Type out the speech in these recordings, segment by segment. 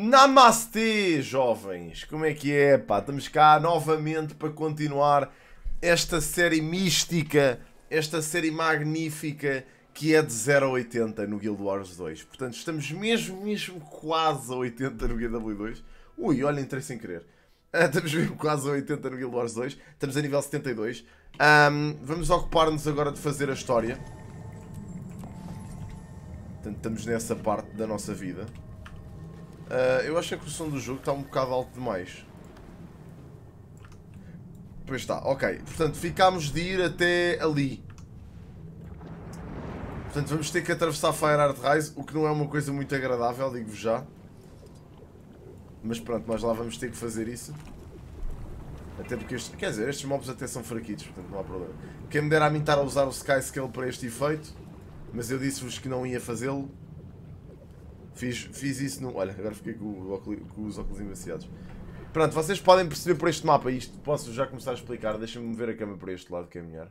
Namastê, jovens! Como é que é? Pá, estamos cá novamente para continuar esta série mística, esta série magnífica que é de 0 a 80 no Guild Wars 2. Portanto, estamos mesmo, mesmo quase a 80 no GW 2. Ui, olha, entrei sem querer. Ah, estamos mesmo quase a 80 no Guild Wars 2. Estamos a nível 72. Um, vamos ocupar-nos agora de fazer a história. Portanto, estamos nessa parte da nossa vida. Uh, eu acho que o som do jogo está um bocado alto demais. Pois está, ok. Portanto, ficámos de ir até ali. Portanto, vamos ter que atravessar Fire Art Rise, o que não é uma coisa muito agradável, digo-vos já. Mas pronto, nós lá vamos ter que fazer isso. Até porque, este, quer dizer, estes mobs até são fraquitos, portanto não há problema. Quem me dera a mim estar a usar o Sky Scale para este efeito, mas eu disse-vos que não ia fazê-lo. Fiz, fiz isso no... Olha, agora fiquei com, com os óculos embaciados. Pronto, vocês podem perceber por este mapa isto. Posso já começar a explicar. Deixa-me mover a câmera para este lado que é.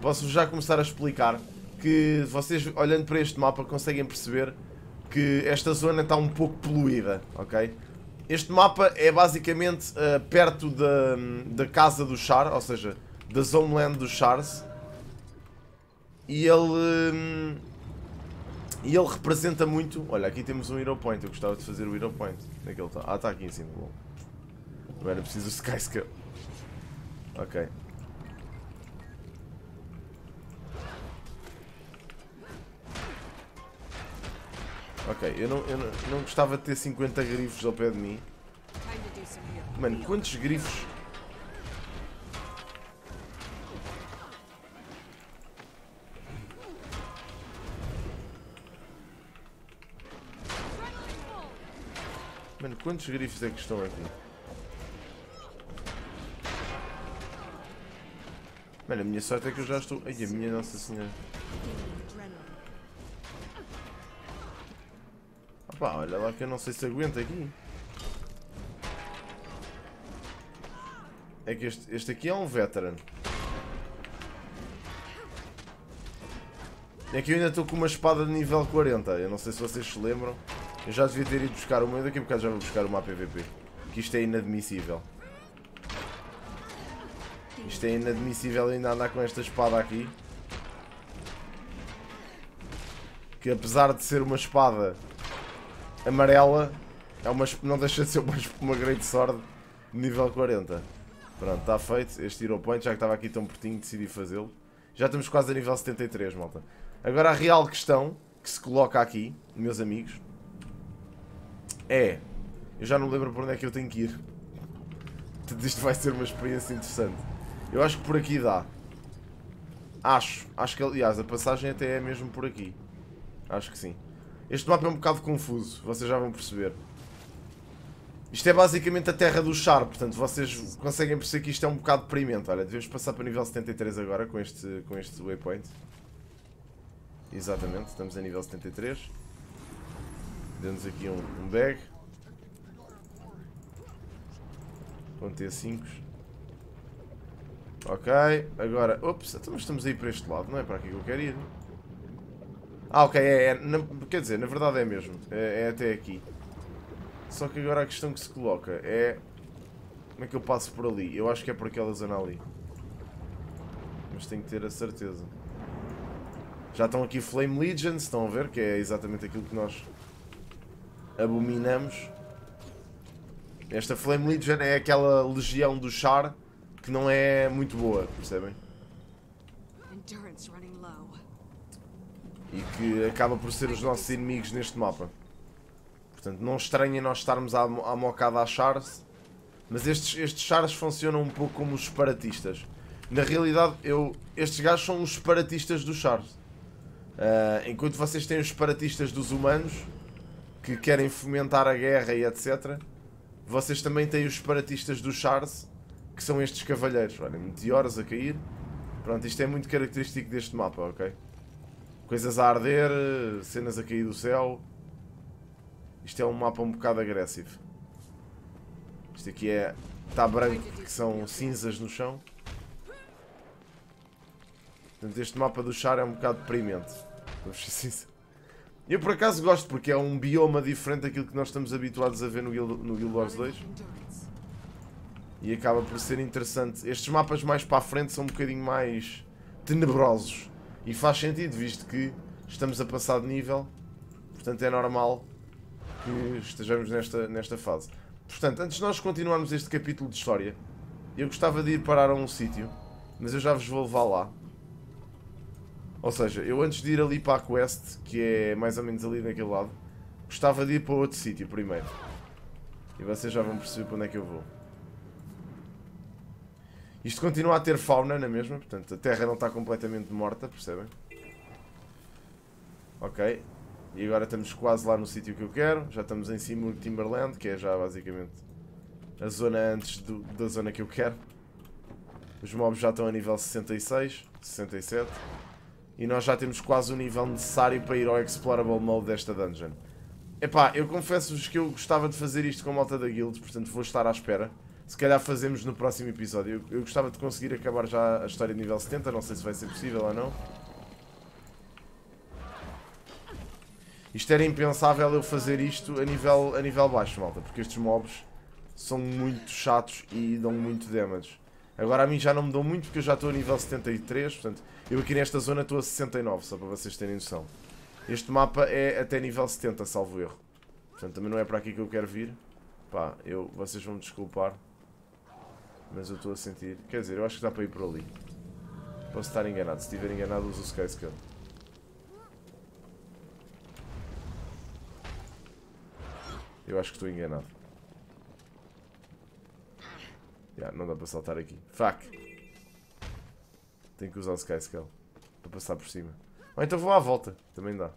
Posso já começar a explicar que vocês, olhando para este mapa, conseguem perceber que esta zona está um pouco poluída, ok? Este mapa é basicamente uh, perto da, da casa do Char, ou seja, da Zoneland dos Chars. E ele... Um, e ele representa muito... Olha, aqui temos um Hero Point. Eu gostava de fazer o Hero Point. Onde é que ele está? Ah, está aqui em cima. Bom. Não era preciso o Skyscale. Ok. Ok, eu não, eu não, não gostava de ter 50 grifos ao pé de mim. Mano, quantos grifos Mano, quantos grifos é que estão aqui? Mano, a minha sorte é que eu já estou... Ai, a minha Nossa Senhora. Opa, olha lá que eu não sei se aguenta aqui. É que este, este aqui é um veteran. É que eu ainda estou com uma espada de nível 40. Eu não sei se vocês se lembram. Eu já devia ter ido buscar uma, daqui a bocado já vou buscar uma PVP. Que isto é inadmissível. Isto é inadmissível ainda andar com esta espada aqui. Que apesar de ser uma espada amarela, é uma, não deixa de ser uma, uma Great Sword nível 40. Pronto, está feito. Este Hero Point, já que estava aqui tão pertinho, decidi fazê-lo. Já estamos quase a nível 73, malta. Agora a real questão que se coloca aqui, meus amigos, é. Eu já não lembro por onde é que eu tenho que ir. Portanto, isto vai ser uma experiência interessante. Eu acho que por aqui dá. Acho. Acho que, aliás, a passagem até é mesmo por aqui. Acho que sim. Este mapa é um bocado confuso. Vocês já vão perceber. Isto é basicamente a terra do char, portanto vocês conseguem perceber que isto é um bocado deprimente. Olha, devemos passar para o nível 73 agora com este, com este waypoint. Exatamente, estamos a nível 73. Demos aqui um, um bag. Com T5. Ok, agora... Ops, então estamos aí para este lado, não é para aqui que eu quero ir. Ah, ok, é, é na, quer dizer, na verdade é mesmo. É, é até aqui. Só que agora a questão que se coloca é... Como é que eu passo por ali? Eu acho que é por aquela zona ali. Mas tenho que ter a certeza. Já estão aqui Flame Legions, estão a ver? Que é exatamente aquilo que nós abominamos. Esta Flame Legion é aquela legião do Char que não é muito boa, percebem? E que acaba por ser os nossos inimigos neste mapa. Portanto, não estranhem nós estarmos à, à mocada a Chars, mas estes, estes Chars funcionam um pouco como os separatistas. Na realidade, eu, estes gajos são os separatistas dos Chars. Uh, enquanto vocês têm os separatistas dos humanos, que querem fomentar a guerra e etc. Vocês também têm os separatistas do Charles, que são estes cavalheiros. Olha, meteoros a cair. Pronto, isto é muito característico deste mapa, ok? Coisas a arder, cenas a cair do céu. Isto é um mapa um bocado agressivo. Isto aqui é... Está branco, que são cinzas no chão. Portanto, este mapa do Char é um bocado deprimente. Vamos ser sinceros. Eu por acaso gosto porque é um bioma diferente daquilo que nós estamos habituados a ver no Guild, no Guild Wars 2. E acaba por ser interessante. Estes mapas mais para a frente são um bocadinho mais tenebrosos. E faz sentido, visto que estamos a passar de nível. Portanto é normal que estejamos nesta, nesta fase. Portanto, antes de nós continuarmos este capítulo de história, eu gostava de ir parar a um sítio, mas eu já vos vou levar lá. Ou seja, eu antes de ir ali para a quest, que é mais ou menos ali naquele lado, gostava de ir para outro sítio primeiro. E vocês já vão perceber para onde é que eu vou. Isto continua a ter fauna na mesma, portanto a terra não está completamente morta, percebem? Ok. E agora estamos quase lá no sítio que eu quero. Já estamos em cima do Timberland, que é já basicamente a zona antes do, da zona que eu quero. Os mobs já estão a nível 66, 67. E nós já temos quase o nível necessário para ir ao Explorable Mode desta dungeon. Epá, eu confesso-vos que eu gostava de fazer isto com a malta da guild, portanto vou estar à espera. Se calhar fazemos no próximo episódio. Eu, eu gostava de conseguir acabar já a história de nível 70, não sei se vai ser possível ou não. Isto era impensável eu fazer isto a nível, a nível baixo, malta, porque estes mobs são muito chatos e dão muito damage. Agora a mim já não me dão muito porque eu já estou a nível 73, portanto, eu aqui nesta zona estou a 69, só para vocês terem noção. Este mapa é até nível 70, salvo erro. Portanto, também não é para aqui que eu quero vir. Pá, eu, vocês vão me desculpar. Mas eu estou a sentir... Quer dizer, eu acho que dá para ir por ali. Posso estar enganado. Se estiver enganado, uso o Skyscale. Eu acho que estou enganado. Yeah, não dá para saltar aqui. Fuck. Tenho que usar o Skyscale. Para passar por cima. Ou então vou à volta. Também dá.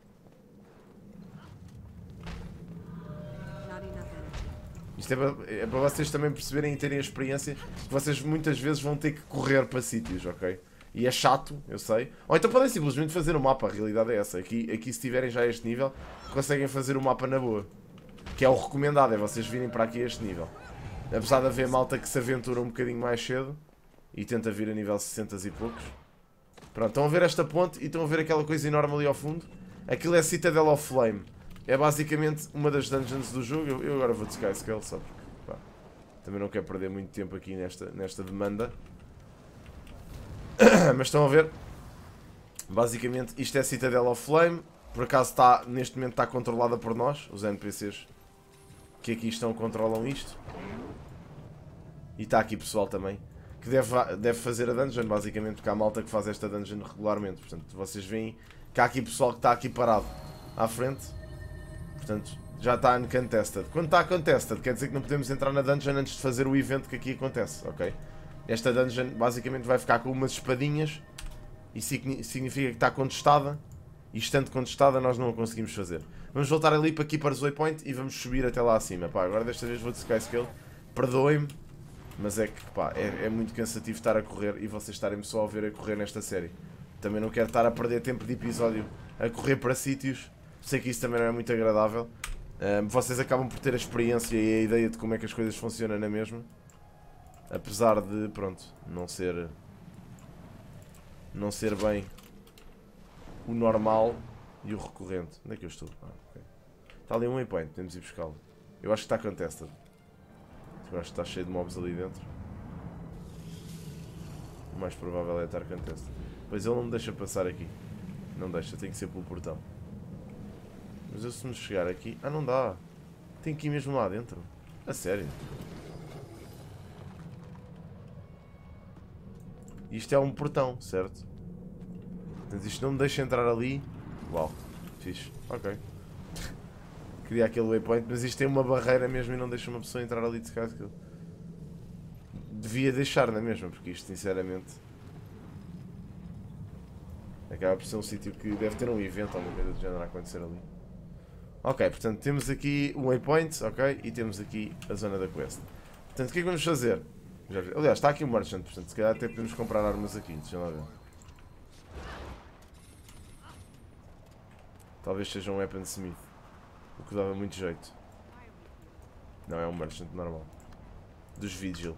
Isto é para, é para vocês também perceberem e terem a experiência que vocês muitas vezes vão ter que correr para sítios, ok? E é chato, eu sei. Ou então podem simplesmente fazer o um mapa, a realidade é essa. Aqui, aqui se tiverem já este nível, conseguem fazer o um mapa na boa. Que é o recomendado, é vocês virem para aqui a este nível. Apesar de haver malta que se aventura um bocadinho mais cedo e tenta vir a nível 60 e poucos. Pronto, estão a ver esta ponte e estão a ver aquela coisa enorme ali ao fundo? Aquilo é Citadel of Flame. É basicamente uma das dungeons do jogo. Eu, agora vou de Skyscale só porque pá, também não quero perder muito tempo aqui nesta, nesta demanda. Mas estão a ver? Basicamente isto é Citadel of Flame. Por acaso está, neste momento está controlada por nós, os NPCs que aqui estão controlam isto. E está aqui pessoal também. Que deve, deve fazer a dungeon, basicamente, porque há malta que faz esta dungeon regularmente. Portanto, vocês veem que há aqui pessoal que está aqui parado à frente. Portanto, já está uncontested. Quando está contested, quer dizer que não podemos entrar na dungeon antes de fazer o evento que aqui acontece, ok? Esta dungeon basicamente vai ficar com umas espadinhas e significa que está contestada e estando contestada nós não a conseguimos fazer. Vamos voltar ali para aqui para o Waypoint e vamos subir até lá acima. Pá, agora desta vez vou de Skyscale. Perdoem-me, mas é que pá, é, é, muito cansativo estar a correr e vocês estarem-me só a ver a correr nesta série. Também não quero estar a perder tempo de episódio a correr para sítios. Sei que isso também não é muito agradável. Vocês acabam por ter a experiência e a ideia de como é que as coisas funcionam na mesma. Apesar de, pronto, não ser... Não ser bem o normal e o recorrente. Onde é que eu estou? Ah, okay. Está ali um waypoint, temos de ir buscá-lo. Eu acho que está contested. Eu acho que está cheio de mobs ali dentro. O mais provável é estar contested. Pois ele não me deixa passar aqui. Não deixa, tem que ser pelo portão. Mas eu se me chegar aqui... Ah, não dá. Tem que ir mesmo lá dentro. A sério. Isto é um portão, certo? Mas isto não me deixa entrar ali. Uau, fixe. Ok. Queria aquele waypoint, mas isto tem uma barreira mesmo e não deixa uma pessoa entrar ali de casa. Devia deixar na mesma, porque isto sinceramente acaba por ser um sítio que deve ter um evento alguma coisa do género a acontecer ali. Ok, portanto temos aqui um waypoint, ok, e temos aqui a zona da quest. Portanto, o que é que vamos fazer? Aliás, está aqui o merchant, portanto se calhar até podemos comprar armas aqui, deixa lá ver. Talvez seja um weaponsmith. O que dava muito jeito. Não, é um merchant normal. Dos Vigil.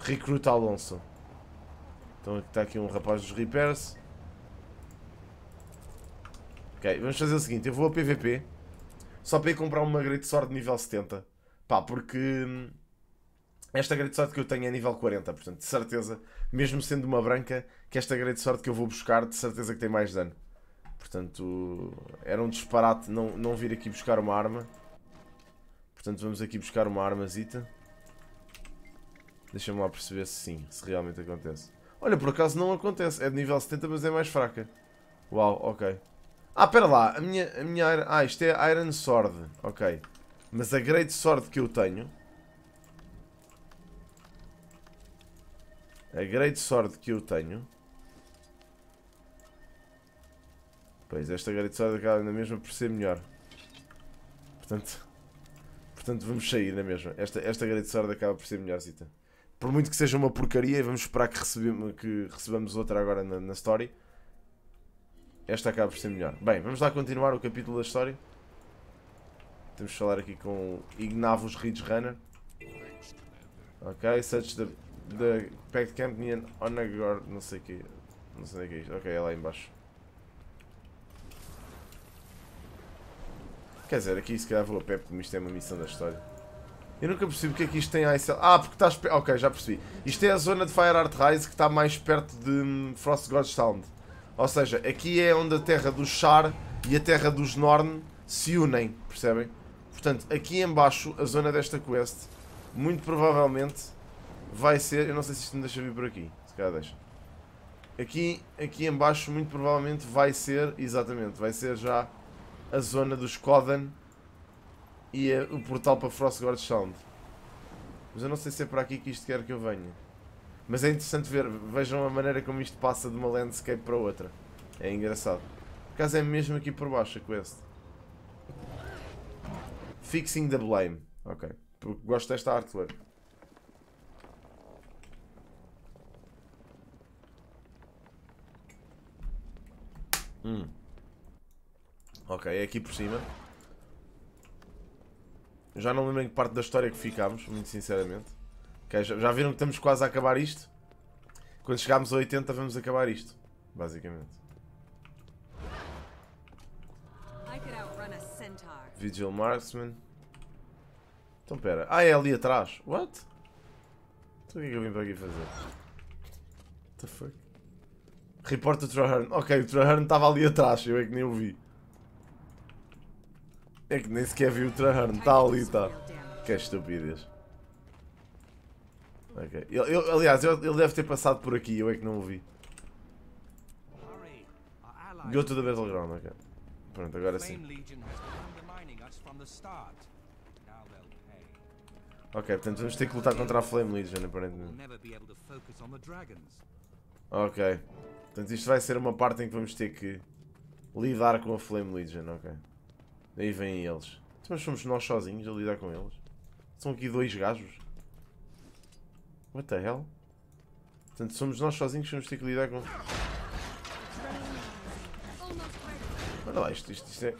Recruta Alonso. Então está aqui um rapaz dos repairs. Ok, vamos fazer o seguinte, eu vou a PVP só para ir comprar uma Great Sword nível 70. Pá, porque hum, esta Great Sword que eu tenho é nível 40, portanto, de certeza, mesmo sendo uma branca, que esta Great Sword que eu vou buscar, de certeza que tem mais dano. Portanto, era um disparate não, não vir aqui buscar uma arma. Portanto, vamos aqui buscar uma armazita. Deixa-me lá perceber se sim, se realmente acontece. Olha, por acaso não acontece. É de nível 70, mas é mais fraca. Uau, ok. Ah, pera lá. A minha, a minha... Ah, isto é Iron Sword. Ok. Mas a Great Sword que eu tenho... A Great Sword que eu tenho... Pois, esta Sword acaba na mesma por ser melhor. Portanto... Portanto, vamos sair na mesma. Esta, esta Sword acaba por ser melhor, Zita. Por muito que seja uma porcaria, e vamos esperar que, recebemos, que recebamos outra agora na, na story. Esta acaba por ser melhor. Bem, vamos lá continuar o capítulo da história. Temos de falar aqui com Ignavos Ridge Runner. Ok, such the, the Pact Camp near Onagor, não sei o que. Não sei o que é isto. Ok, é lá embaixo. Quer dizer, aqui se calhar vou a pé porque isto é uma missão da história. Eu nunca percebi porque é que isto tem ICL. Ah, porque estás. Ok, já percebi. Isto é a zona de Fire Art Rise que está mais perto de hum, Frost God's Sound. Ou seja, aqui é onde a terra dos Char e a terra dos Norn se unem, percebem? Portanto, aqui embaixo, a zona desta quest, muito provavelmente vai ser... Eu não sei se isto me deixa vir por aqui. Se calhar deixa. Aqui, aqui embaixo, muito provavelmente vai ser... Exatamente, vai ser já a zona dos Kodan e a, o portal para Frostgord Sound. Mas eu não sei se é para aqui que isto quer que eu venha. Mas é interessante ver, vejam a maneira como isto passa de uma landscape para outra. É engraçado. Por acaso é mesmo aqui por baixo a quest. Fixing the blame. Ok. Porque gosto desta artwork. Hum. Ok, é aqui por cima. Já não lembro em que parte da história que ficámos, muito sinceramente. Okay, já, viram que estamos quase a acabar isto? Quando chegarmos a 80 vamos acabar isto, basicamente. Vigil Marksman. Então pera. Ah, é ali atrás. What? Então o que é que eu vim para aqui fazer? What the fuck? Report to Traherne. Ok, o Traherne estava ali atrás, eu é que nem o vi. É que nem sequer vi o Traherne, está ali, está. Que é estupidez. Ok. Ele, ele, aliás, ele deve ter passado por aqui, eu é que não o vi. Go to the battleground, ok. Pronto, agora sim. Ok, portanto vamos ter que lutar contra a Flame Legion, aparentemente. Ok. Portanto isto vai ser uma parte em que vamos ter que lidar com a Flame Legion, ok. Aí vêm eles. Mas somos nós sozinhos a lidar com eles. São aqui dois gajos. What the hell? Portanto, somos nós sozinhos que vamos ter que lidar com... Olha lá, isto, isto, isto é...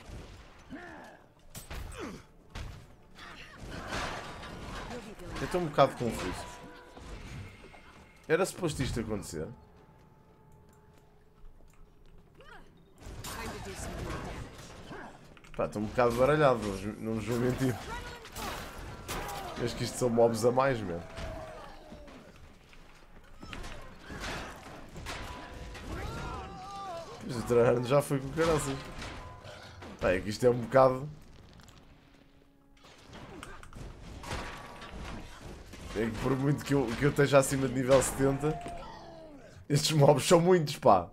Eu estou um bocado confuso. Era suposto isto acontecer? Pá, estou um bocado baralhado, não vos vou mentir. Acho que isto são mobs a mais, mesmo. Mas o Traherne já foi com caraças. Pá, é que isto é um bocado... É que por muito que eu, que eu esteja acima de nível 70, estes mobs são muitos, pá.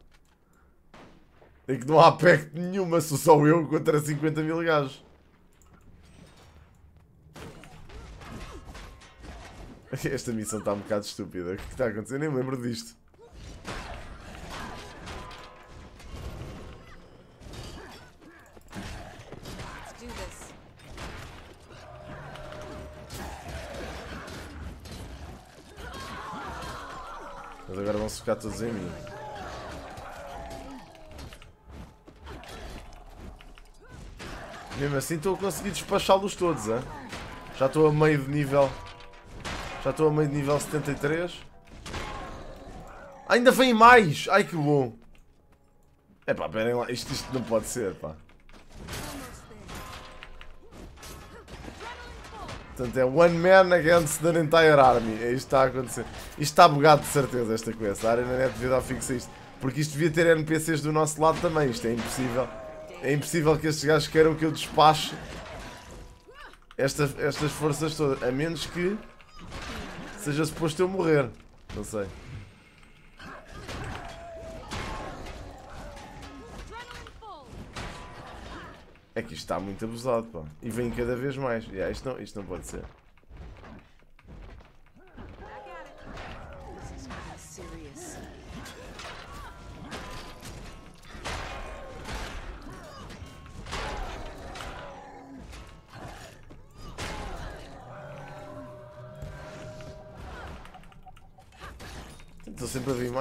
É que não há pact nenhuma, sou só eu contra 50 mil gajos. Esta missão está um bocado estúpida. O que está a? Eu nem me lembro disto. Mas agora vão-se ficar todos em mim. Mesmo assim estou a conseguir despachá-los todos, hein? Já estou a meio de nível... Já estou a meio de nível 73. Ainda vem mais! Ai que bom! É pá, esperem lá, isto, isto não pode ser, pá. Portanto, é one man against the entire army. É isto está a acontecer. Isto está bugado de certeza, esta quest. A Arena Net devido ao fixa isto. Porque isto devia ter NPCs do nosso lado também. Isto é impossível. É impossível que estes gajos queiram que eu despache estas, estas forças todas. A menos que seja suposto eu morrer. Não sei. É que isto está muito abusado, pá. E vem cada vez mais. Yeah, isto, não, isto não pode ser.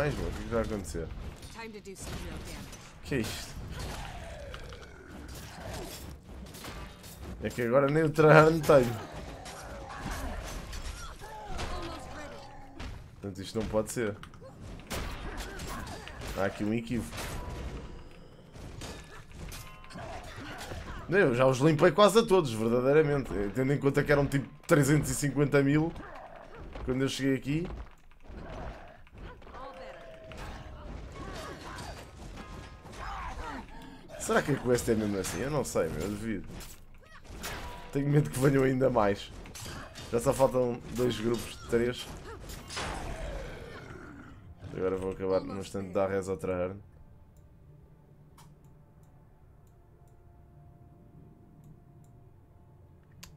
Mais, mano. O que, vai acontecer? Que é isto? É que agora nem o Trahan tenho. Portanto, isto não pode ser. Há aqui um equívoco. Eu já os limpei quase a todos, verdadeiramente. Tendo em conta que eram tipo 350 mil quando eu cheguei aqui. Será que a quest é mesmo assim? Eu não sei, meu, eu duvido. Tenho medo que venham ainda mais. Já só faltam dois grupos de três. Agora vou acabar no instante de dar res ao Trahern.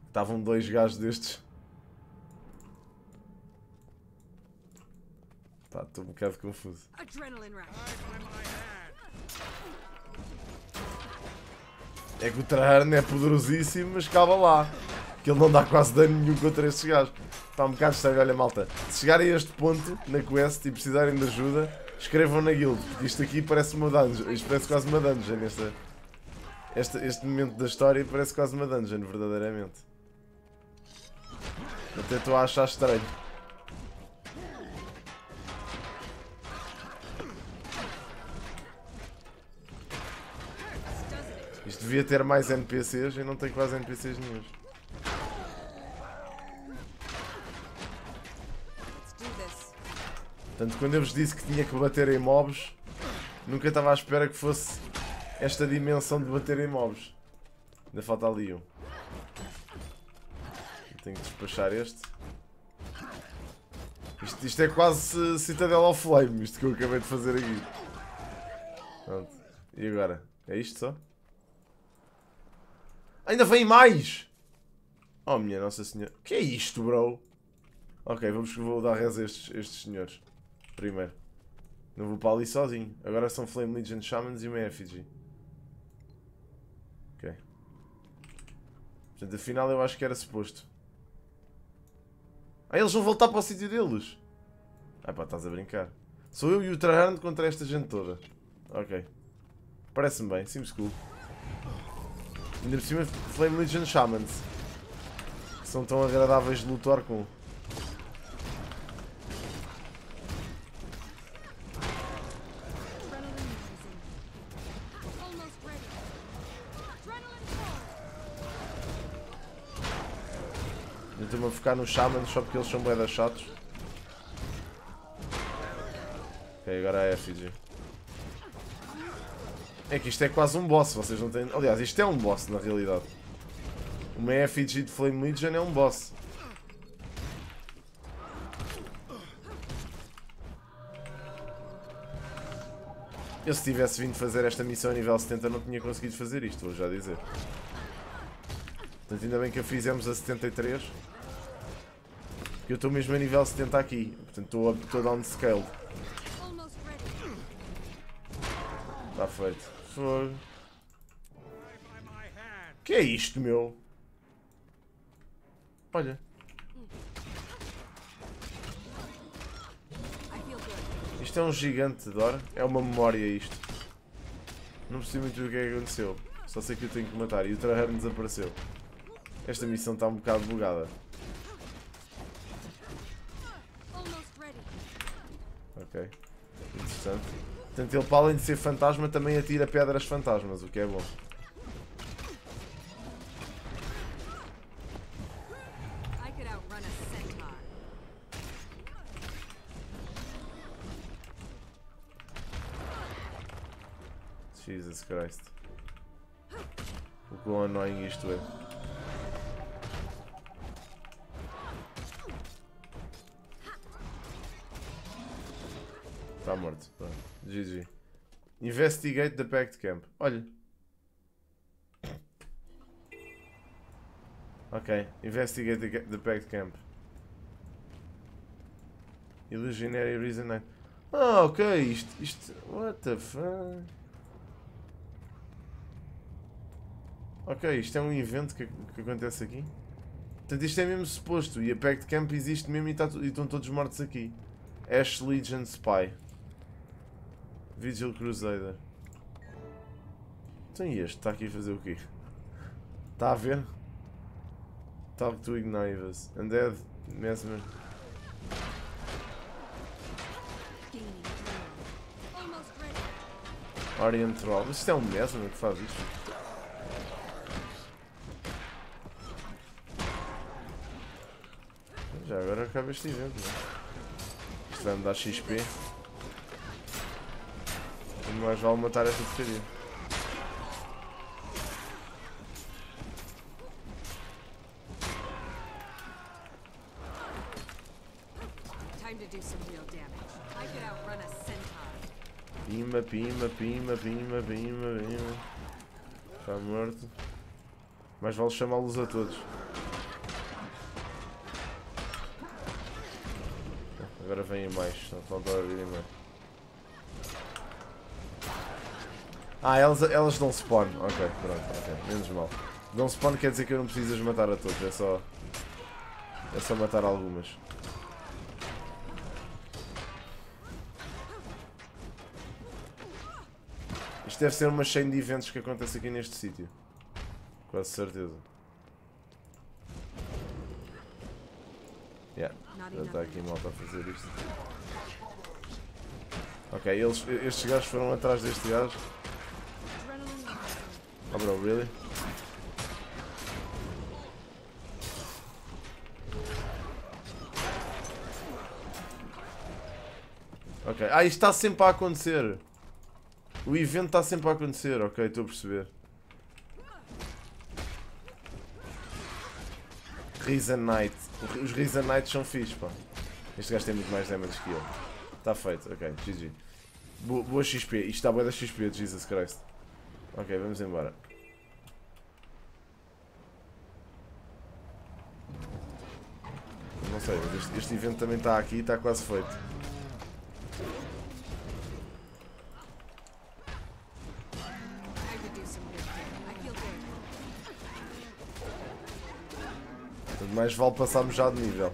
Estavam dois gajos destes. Pá, estou um bocado confuso. É que o Trahern é poderosíssimo, mas calma lá. Que ele não dá quase dano nenhum contra estes gajos. Está um bocado estranho, olha malta. Se chegarem a este ponto na quest e precisarem de ajuda, escrevam na guild. Isto aqui parece uma dungeon. Isto parece quase uma dungeon. Esta, este, este momento da história parece quase uma dungeon, verdadeiramente. Até estou a achar estranho. Devia ter mais NPCs e não tem quase NPCs nenhum. Portanto, quando eu vos disse que tinha que bater em mobs, nunca estava à espera que fosse esta dimensão de bater em mobs. Ainda falta ali um. Tenho que despachar este. Isto, isto é quase Citadel of Flame, isto que eu acabei de fazer aqui. Pronto. E agora? É isto só? Ainda vem mais! Oh minha Nossa Senhora. que é isto, bro? Ok, vamos, vou dar res a estes, estes senhores. Primeiro. Não vou para ali sozinho. Agora são Flame Legion Shamans e uma Effigy. Ok. Portanto, afinal eu acho que era suposto. Ah, eles vão voltar para o sítio deles. Ah pá, estás a brincar. Sou eu e o Trahand contra esta gente toda. Ok. Parece-me bem, seems cool. Ainda por cima Flame Legion Shamans. Que são tão agradáveis de lutar com. Eu estou-me a focar nos Shamans só porque eles são bué chatos. Ok, agora é a Effigy. É que isto é quase um boss, vocês não têm... Aliás, isto é um boss na realidade. Uma effigy de Flame Legion é um boss. Eu se tivesse vindo fazer esta missão a nível 70 não tinha conseguido fazer isto, vou já dizer. Portanto, ainda bem que a fizemos a 73. Porque eu estou mesmo a nível 70 aqui. Portanto, estou, estou downscaled. Está feito. Fogo. Que é isto, meu? Olha. Isto é um gigante de hora. É uma memória isto. Não percebi muito o que é que aconteceu. Só sei que eu tenho que matar. E o Trahern desapareceu. Esta missão está um bocado bugada. Ok. Interessante. Portanto, ele para além de ser fantasma também atira pedras fantasmas, o que é bom. Jesus Christ. O quão annoying isto é. Pronto. GG. Investigate the Pact Camp. Olha. Ok. Investigate the, Pact Camp. Illusionary Reason 9. Ah, ok. Isto, isto. What the fuck? Ok, isto é um evento que, que acontece aqui. Portanto, isto é mesmo suposto. E a Pact Camp existe mesmo e, tá e estão todos mortos aqui. Ash Legion Spy. Vigil Crusader. Então e este? Está aqui a fazer o quê? Está a ver? Talk to Ignivus. Undead Mesmer. Orient Troll. Isto é um Mesmer que faz isto? Já agora acaba este evento, é? Isto vai me dar XP. E mais vale matar esta porcaria. A. Pima, pima, pima, pima, pima, pima. Está morto. Mais vale chamá-los a todos. Agora vêm mais, não falta virem mais. Ah, elas, elas dão spawn. Ok, pronto, ok. Menos mal. Dão spawn quer dizer que eu não preciso as matar a todos, é só. É só matar algumas. Isto deve ser uma chain de eventos que acontece aqui neste sítio. Quase certeza. Yeah, já está aqui malta a fazer isto. Ok, eles, estes gajos foram atrás deste gajo. Oh bro, really? Ok, ah, isto está sempre a acontecer. O evento está sempre a acontecer, ok, estou a perceber. Reason Knight. Os Reason Knights são fixos, pá. Este gajo tem muito mais damage que ele. Está feito, ok, GG. Boa, boa XP, isto está boa da XP, Jesus Christ. Ok, vamos embora. Sei, mas este, este evento também está aqui e está quase feito. Portanto, mais vale passarmos já de nível.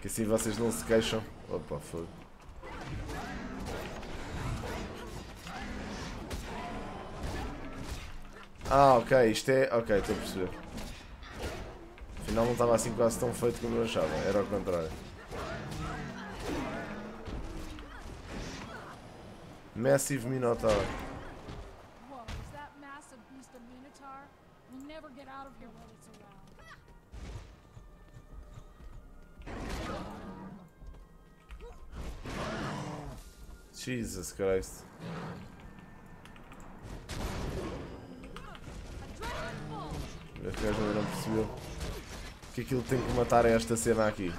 Que assim vocês não se queixam. Opa, fogo. Ah, ok, isto é. Ok, estou a perceber. Afinal não estava assim quase tão feito como eu achava, era ao contrário. Massive Minotaur. Jesus Christ. Este gajo ainda não percebeu que aquilo tem que matar esta cena aqui.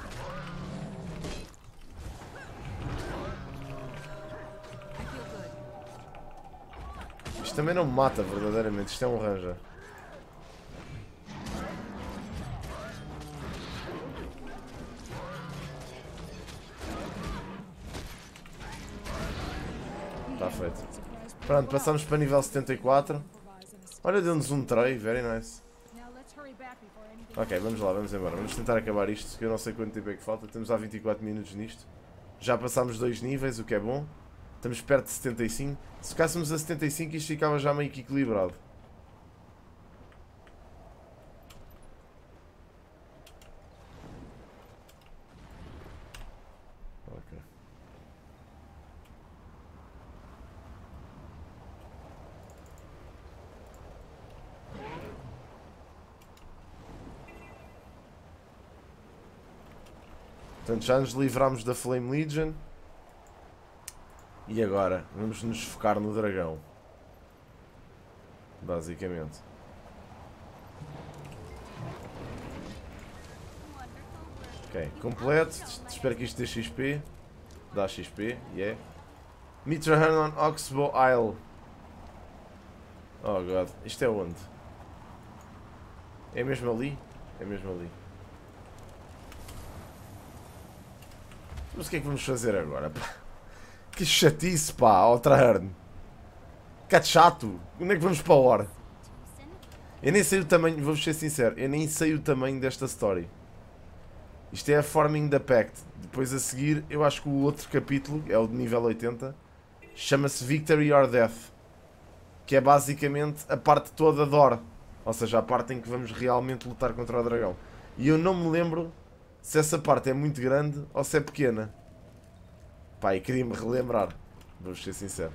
Isto também não me mata verdadeiramente, isto é um ranja. Está feito. Pronto, passamos para nível 74. Olha, deu-nos um tray, very nice. Ok, vamos lá, vamos embora. Vamos tentar acabar isto, que eu não sei quanto tempo é que falta. Temos há 24 minutos nisto. Já passámos dois níveis, o que é bom. Estamos perto de 75. Se ficássemos a 75, isto ficava já meio que equilibrado. Ok. Portanto, já nos livramos da Flame Legion. E agora, vamos nos focar no dragão. Basicamente. Ok, completo. Espero que isto dê XP. Dá XP, yeah. Mitra Hernon Oxbow Isle. Oh god, isto é onde? É mesmo ali? É mesmo ali. Mas o que é que vamos fazer agora? pá? Que chatice, pá, Outrahern. Que chato. Onde é que vamos para a hora? Eu nem sei o tamanho, vou-vos ser sincero, eu nem sei o tamanho desta story. Isto é a Forming da Pact. Depois a seguir, eu acho que o outro capítulo, é o de nível 80, chama-se Victory or Death. Que é basicamente a parte toda de Or. Ou seja, a parte em que vamos realmente lutar contra o dragão. E eu não me lembro se essa parte é muito grande ou se é pequena. Pá, e queria-me relembrar. Vou ser sincero.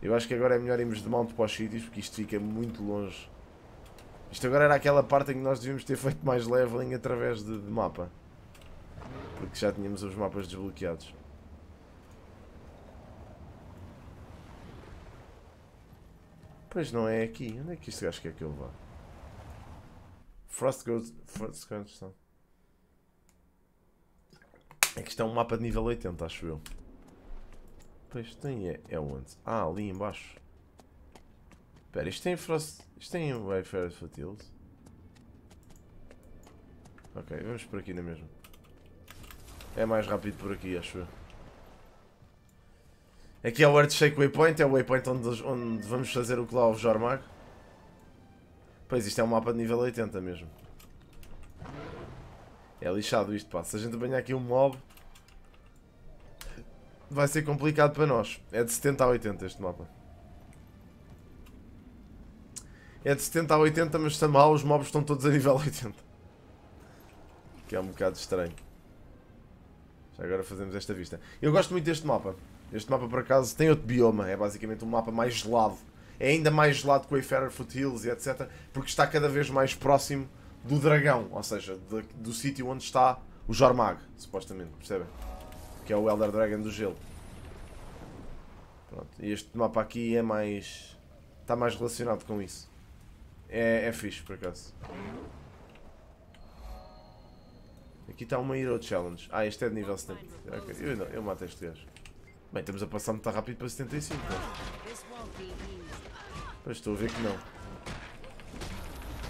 Eu acho que agora é melhor irmos de mount para os sítios porque isto fica muito longe. Isto agora era aquela parte em que nós devíamos ter feito mais leveling através de, de mapa. Porque já tínhamos os mapas desbloqueados. Pois não é aqui. Onde é que este gajo quer que eu vá? Frost Goes. É que isto é um mapa de nível 80, acho eu. Pois tem. É, é onde? Ah, ali embaixo. Espera, isto tem Frost. Isto tem Wayfarer Foothills? Ok, vamos por aqui na mesma. É mais rápido por aqui, acho eu. Aqui é o Earthshake Waypoint, é o waypoint onde, onde vamos fazer o Claw of Jormag. Pois, isto é um mapa de nível 80 mesmo. É lixado isto, pá. Se a gente apanhar aqui um mob... Vai ser complicado para nós. É de 70 a 80 este mapa. É de 70 a 80, mas está mal, os mobs estão todos a nível 80. Que é um bocado estranho. Já agora fazemos esta vista. Eu gosto muito deste mapa. Este mapa, por acaso, tem outro bioma. É basicamente um mapa mais gelado. É ainda mais gelado que o Wayfarer Foothills e etc. Porque está cada vez mais próximo do dragão. Ou seja, do, do sítio onde está o Jormag, supostamente. Percebem? Que é o Elder Dragon do gelo. Pronto. E este mapa aqui é mais... Está mais relacionado com isso. É, é fixe, por acaso. Aqui está uma Hero Challenge. Ah, este é de nível 70. Okay. Eu, não, eu mato este gajo. Bem, estamos a passar muito rápido para 75. Não? Pois estou a ver que não.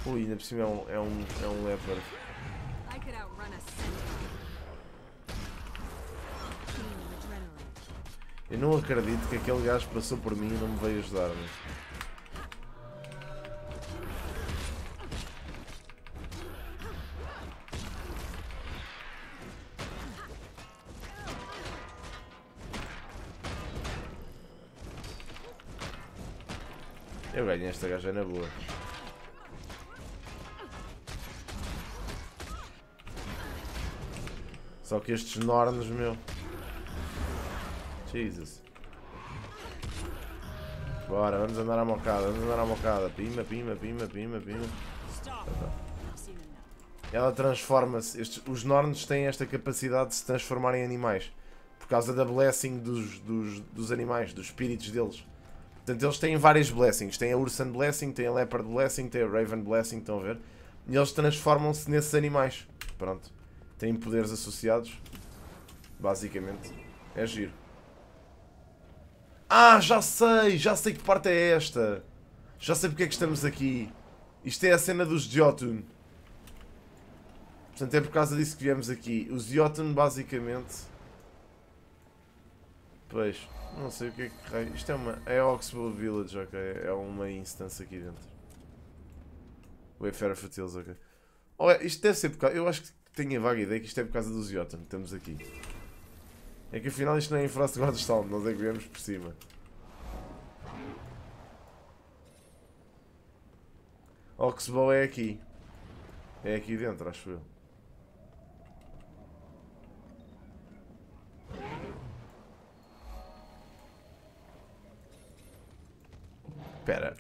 Ui, ainda por cima é um, é um, é um leopard. Eu não acredito que aquele gajo passou por mim e não me veio ajudar. Mas... Eu ganho esta gaja na boa. Só que estes Nornos, meu. Jesus. Bora, vamos andar à mocada, vamos andar à mocada. Pima, pima, pima, pima, pima. Ela transforma-se. Os Norns têm esta capacidade de se transformar em animais. Por causa da blessing dos, dos, dos animais, dos espíritos deles. Portanto, eles têm várias blessings. Tem a Ursan Blessing, tem a Leopard Blessing, tem a Raven Blessing, estão a ver? E eles transformam-se nesses animais. Pronto. Têm poderes associados. Basicamente. É giro. Ah, já sei! Já sei que parte é esta. Já sei porque é que estamos aqui. Isto é a cena dos Jotun. Portanto, é por causa disso que viemos aqui. Os Jotun, basicamente... Pois... Não sei o que é que Isto é uma. É Oxbow Village, ok. É uma instância aqui dentro. Wayfarer Foothills, ok. É, isto deve ser por causa. Eu acho que tenho a vaga ideia que isto é por causa dos Jotun que estamos aqui. É que afinal isto não é em Frost Godstone, nós é que viemos por cima. Oxbow é aqui. É aqui dentro, acho eu. Espera.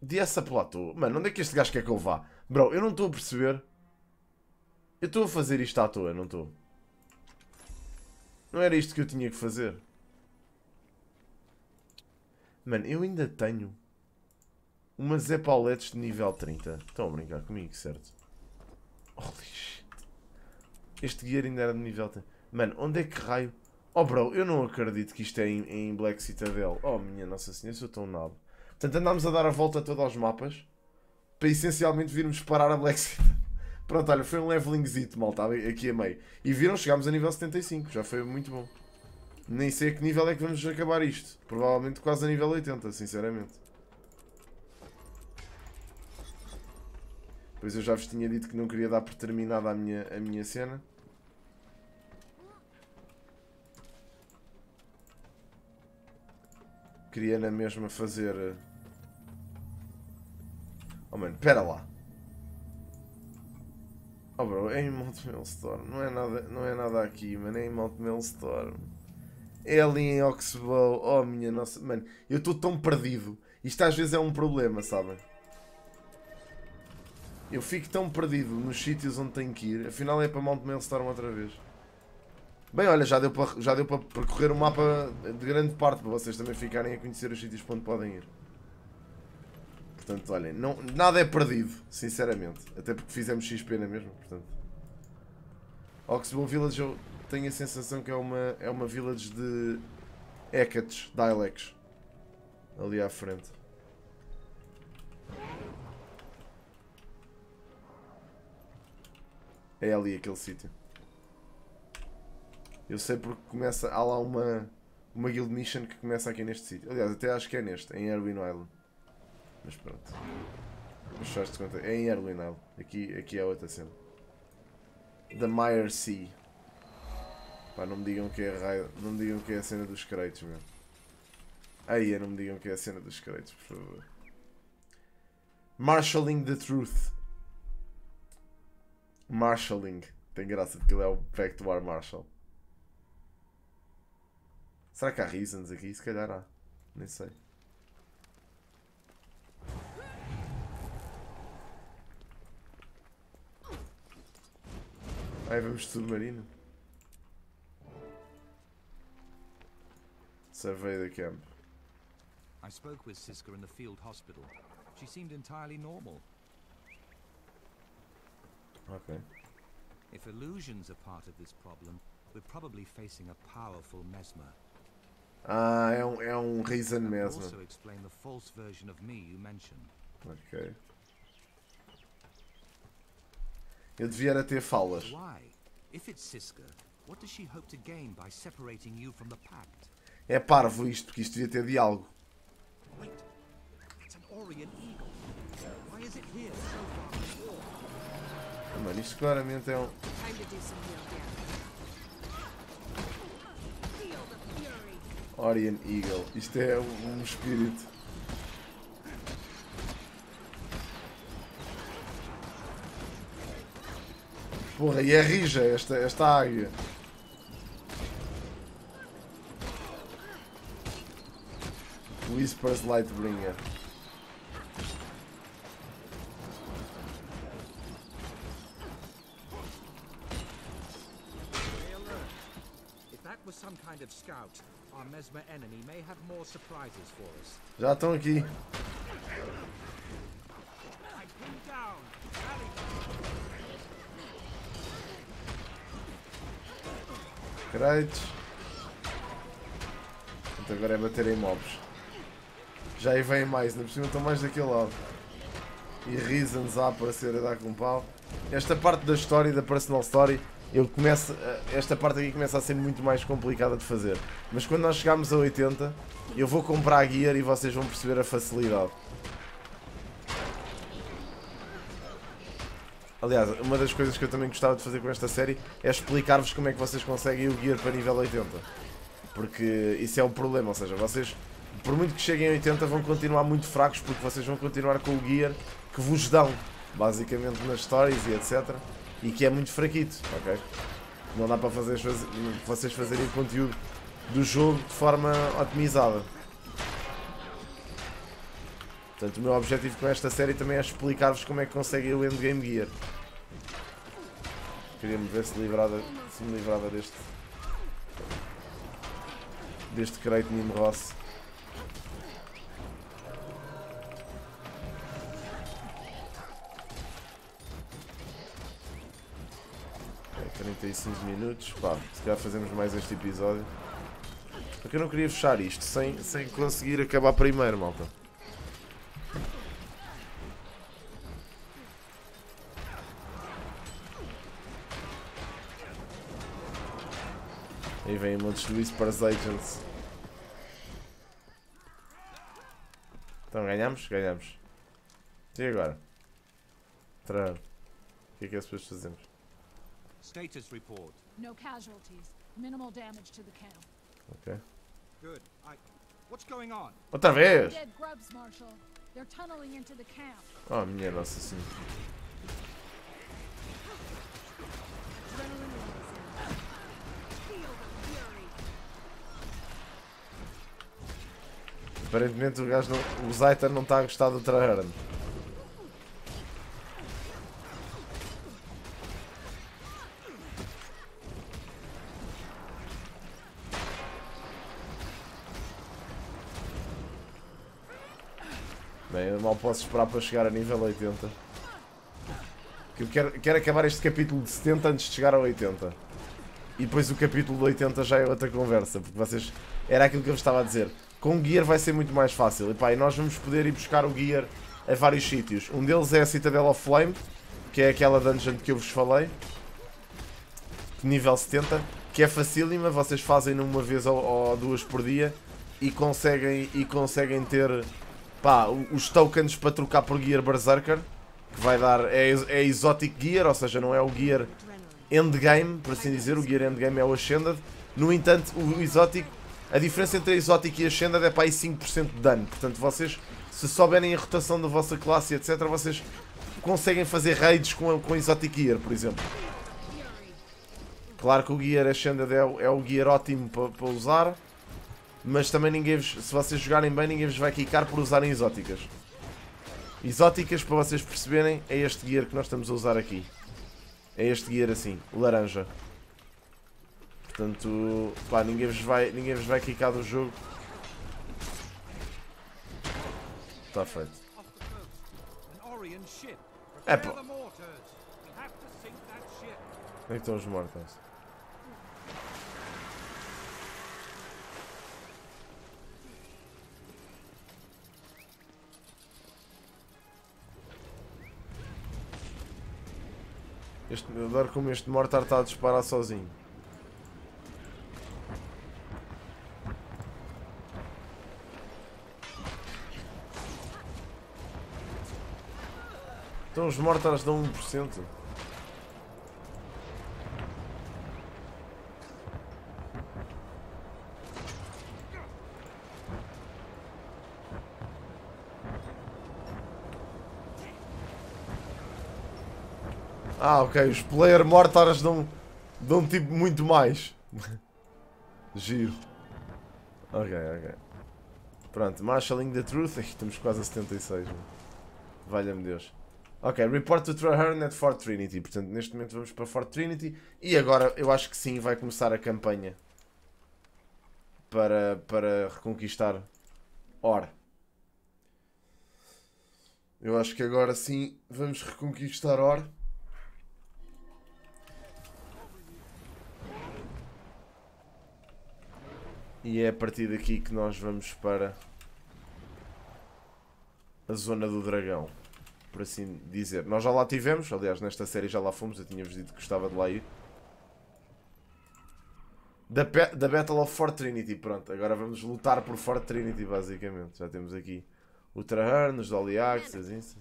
De essa platô. Mano, onde é que este gajo quer que eu vá? Bro, eu não estou a perceber. Eu estou a fazer isto à toa, não estou? Não era isto que eu tinha que fazer. Mano, eu ainda tenho umas epauletes de nível 30. Estão a brincar comigo, certo? Holy shit. Este gear ainda era de nível 30. Mano, onde é que raio? Oh bro, eu não acredito que isto é em, em Black Citadel. Oh minha Nossa Senhora, sou tão nabo. Portanto, andámos a dar a volta toda aos mapas para essencialmente virmos parar a Black Citadel. Pronto, olha, foi um levelingzito, mal, estava aqui a meio. E viram, chegámos a nível 75, já foi muito bom. Nem sei a que nível é que vamos acabar isto. Provavelmente quase a nível 80, sinceramente. Pois eu já vos tinha dito que não queria dar por terminada a minha, a minha cena. Queria na mesma fazer... eh, Oh mano, pera lá. Oh bro, é em Mount Maelstrom. Não é nada, não é nada aqui, mano. É em Mount Maelstrom. É ali em Oxbow. Oh minha nossa. Mano, eu estou tão perdido. Isto às vezes é um problema, sabem? Eu fico tão perdido nos sítios onde tenho que ir. Afinal é para Mount Maelstrom outra vez. Bem, olha, já deu para, já deu para percorrer o mapa de grande parte para vocês também ficarem a conhecer os sítios para onde podem ir. Portanto, olhem, não, nada é perdido, sinceramente. Até porque fizemos XP na mesma, portanto. Oxbow Village eu tenho a sensação que é uma, é uma village de Hecats, Dialects. Ali à frente. É ali aquele sítio. Eu sei porque começa. Há lá uma. Uma guild mission que começa aqui neste sítio. Aliás, até acho que é neste, em Erwin Island. Mas pronto. Mas conta. É em Island. Aqui, aqui é outra cena. The Mire Sea. Pá, não me digam que é a raio. Não me digam que é a cena dos créditos, meu. Aí, não me digam que é a cena dos créditos, por favor. Marshalling the Truth. Marshalling. Tem graça porque ele é o Pact War Marshal. Será que há reasons aqui? Se calhar há. Nem sei. Aí vamos de submarino. Survey the camp. I spoke with Siska in the field hospital. She seemed entirely normal. Ok. If illusions are part of this problem, we're probably facing a powerful mesmer. Ah, é um, é um reason mesmo. also explain the false version of me you mentioned. Ok. Eu devia era ter falas. É parvo isto, porque isto devia ter diálogo. Ah, Mano, isto claramente é um. Orient Eagle. Isto é um espírito. Porra, e é rija esta, esta águia. Whispers Lightbringer. Stay alert. If that was some kind of scout, our mesmer enemy may have more surprises for us. Já estão aqui. I'm pinned down. Rally. Portanto, agora é bater em mobs. Já aí vem mais, ainda por cima estão mais daquele lado. E Reasons a aparecer a dar com pau. Esta parte da história da personal story, eu começo, eh, esta parte aqui começa a ser muito mais complicada de fazer. Mas quando nós chegarmos a 80, eu vou comprar a gear e vocês vão perceber a facilidade. Aliás, uma das coisas que eu também gostava de fazer com esta série é explicar-vos como é que vocês conseguem o gear para nível 80. Porque isso é o problema, ou seja, vocês, por muito que cheguem a 80, vão continuar muito fracos porque vocês vão continuar com o gear que vos dão, basicamente nas stories e etc. E que é muito fraquito, ok? Não dá para fazer, vocês fazerem conteúdo do jogo de forma otimizada. Portanto, o meu objetivo com esta série também é explicar-vos como é que conseguem o Endgame Gear. Queria-me ver se, livrada, se me livrava deste. deste crate Nimross. Ok, 35 minutos. Pá, se calhar fazemos mais este episódio. Porque eu não queria fechar isto sem, sem conseguir acabar primeiro, malta. Aí vem montes de Whispers Agents. Então ganhamos? Ganhamos. E agora? Tra. O que é que as pessoas fazemos? Status report. No casualties. Minimal damage to the camp. Ok. Good. I. What's going on? Outra vez! Dead grubs, Marshal. They're tunneling into the camp. Oh, minha nossa senhora. Adrenaline releasing. Feel the fury. Aparentemente o gajo não, o Zaiter não está a gostar do Trahern. Bem, eu mal posso esperar para chegar a nível 80. Que eu quero, quero acabar este capítulo de 70 antes de chegar a 80. E depois o capítulo de 80 já é outra conversa, porque vocês. Era aquilo que eu vos estava a dizer. Com o Gear vai ser muito mais fácil. E, pá, e nós vamos poder ir buscar o Gear a vários sítios. Um deles é a Citadel of Flame, que é aquela dungeon que eu vos falei. Nível 70, que é facílima, vocês fazem uma vez ou, ou duas por dia e conseguem, e conseguem ter pá, os tokens para trocar por Gear Berserker, que vai dar. É, é Exotic Gear, ou seja, não é o Gear endgame, por assim dizer, o Gear endgame é o Ascended. No entanto, o Exotic, a diferença entre a Exotic e a Ascended é para aí 5% de dano. Portanto, vocês, se souberem a rotação da vossa classe, etc., vocês conseguem fazer raids com, a- com Exotic Gear, por exemplo. Claro que o Gear Ascended é, o- é o Gear ótimo para, para usar, mas também ninguém vos, se vocês jogarem bem, ninguém vos vai quicar por usarem exóticas. Exóticas, para vocês perceberem, é este Gear que nós estamos a usar aqui. É este Gear assim, laranja. Portanto, pá, ninguém vos vai, ninguém vos vai quicar do jogo. Está feito. É, ship. Onde é que estão os mortos? Este, adoro como este mortar está a disparar sozinho. Então os mortars dão 1%. Ah, ok. Os player mortars dão, dão tipo muito mais. Giro. Ok, ok. Pronto, marshalling the truth. Estamos quase a 76. mano. Valha-me Deus. Ok, report to Traherne at Fort Trinity. Portanto, neste momento vamos para Fort Trinity. E agora eu acho que sim, vai começar a campanha para, para reconquistar Or. Eu acho que agora sim vamos reconquistar Or. E é a partir daqui que nós vamos para a zona do dragão, por assim dizer. Nós já lá tivemos, aliás, nesta série já lá fomos, eu tinha-vos dito que gostava de lá ir. Da, da Battle of Fort Trinity, pronto, agora vamos lutar por Fort Trinity, basicamente. Já temos aqui o Traherne, os Dolly Axes, isso.